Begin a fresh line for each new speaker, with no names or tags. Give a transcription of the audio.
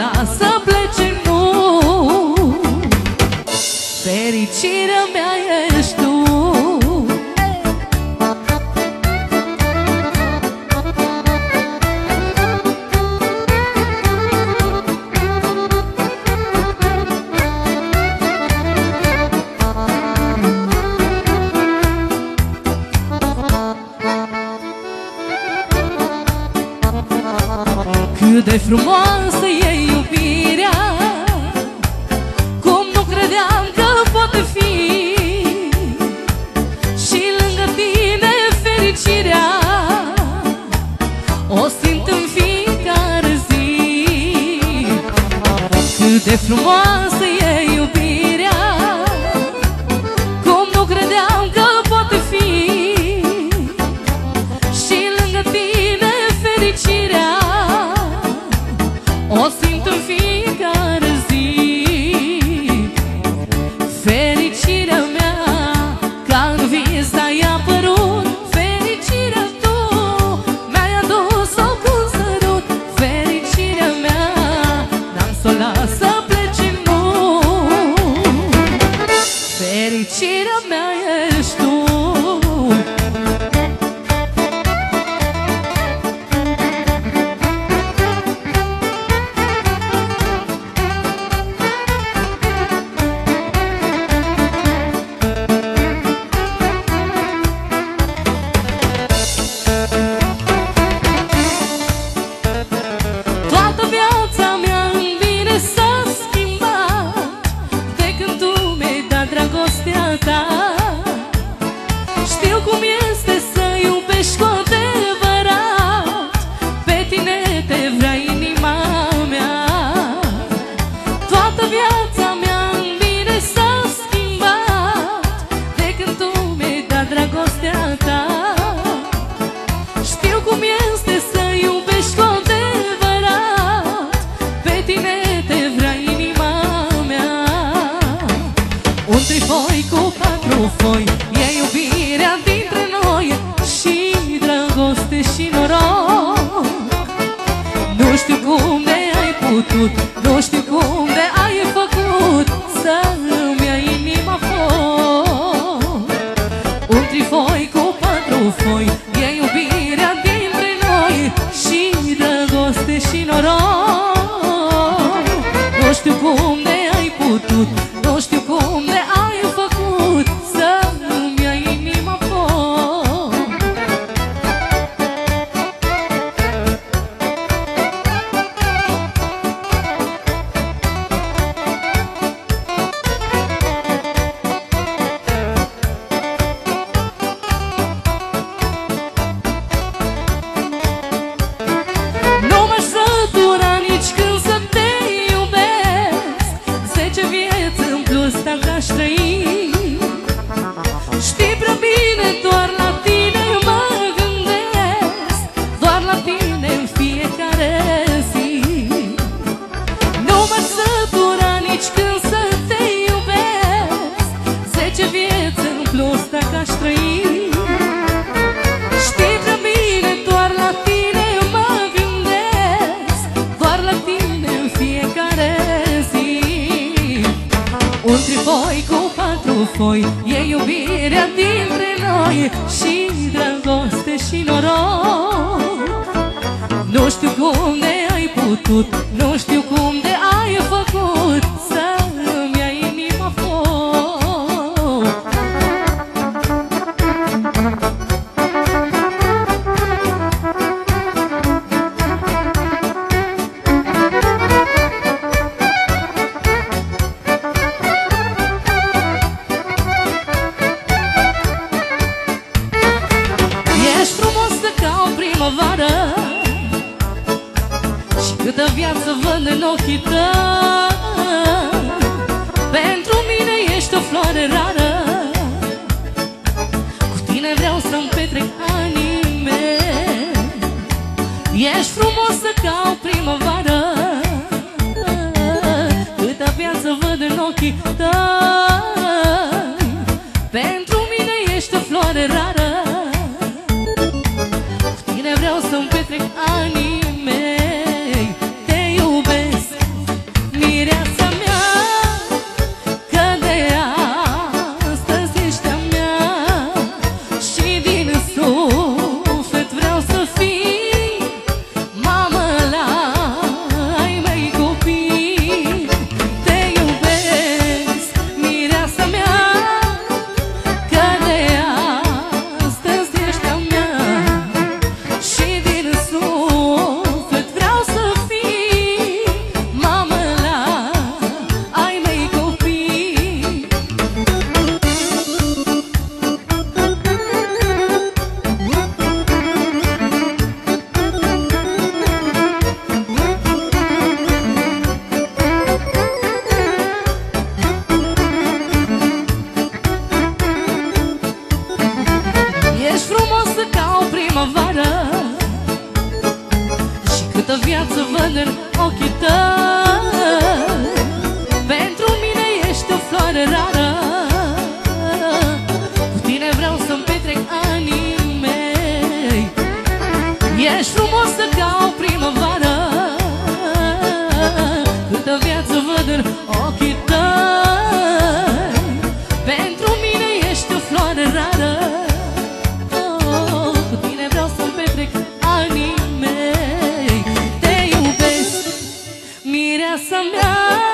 mâna să plece, nu. Fericirea mea ești tu. Cât de frumoasă dau foi E iubirea dintre noi Și dragoste și noroc. Nu știu cum de ai putut Nu știu cum foi E iubirea dintre noi Și dragoste și noroc. Nu știu cum ne-ai putut Nu știu primăvară Și câtă viață văd în ochii tăi. Pentru mine ești o floare rară. viața mea